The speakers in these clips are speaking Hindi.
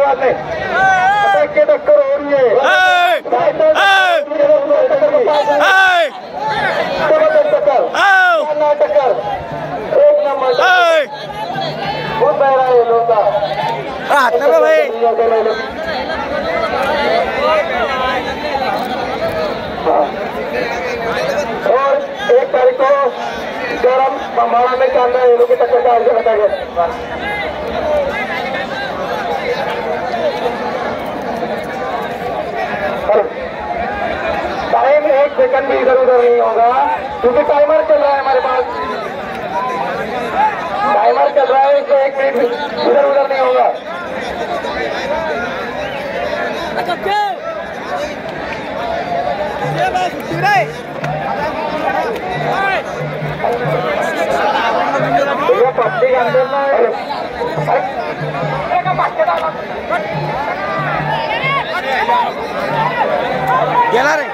बाद में। अटैक की टक्कर हो रही है टक्कर एक नंबर बहुत बह रहा है लोग का में भाई। और एक तारीख को गरम बम्बाड़ा में चल रहे लोग की टक्कर का आयोजन रखा गया टाइम एक सेकंड भी इधर उधर नहीं होगा क्योंकि टाइमर चल रहा है हमारे पास टाइमर चल रहा है तो एक मिनट इधर उधर नहीं होगा अंदर ना गेला रे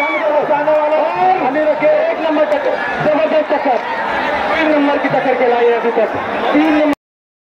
रखे एक नंबर टक्कर